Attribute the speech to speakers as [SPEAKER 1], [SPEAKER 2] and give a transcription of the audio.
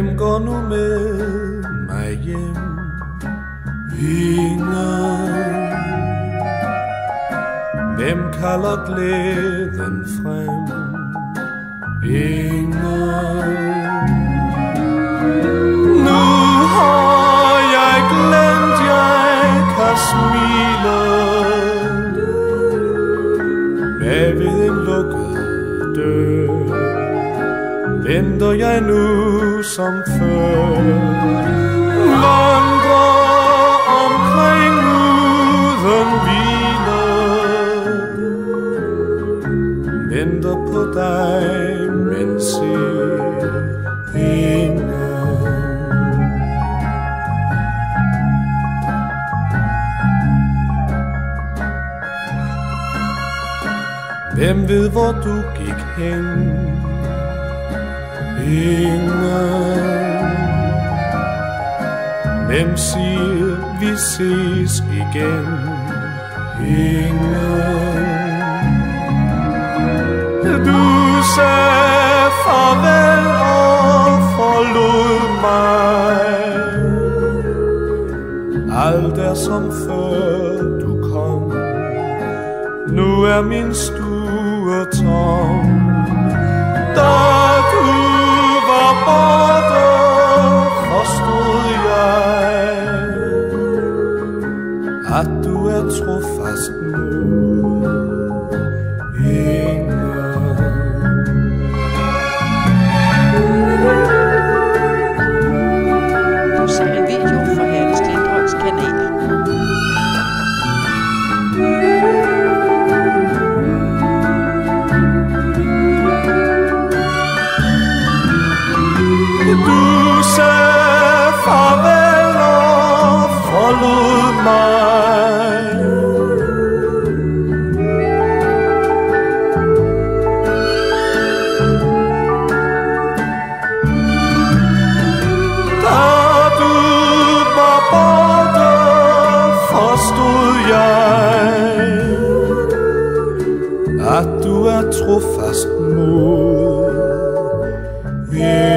[SPEAKER 1] Hvem går nu med mig hjem? Ingen. Hvem kalder glæden frem? Ingen. Venter jeg nu som før. Vandrer omkring uden hvile. Venter på dig, men se ingen. Hvem ved, hvor du gik hen? Ingen Hvem siger, vi ses igen? Ingen Du sagde farvel og forlod mig. Alt er som før du kom. Nu er min stue tom. At du er trofast mod Ingen
[SPEAKER 2] du
[SPEAKER 1] er trofast mod. Yeah.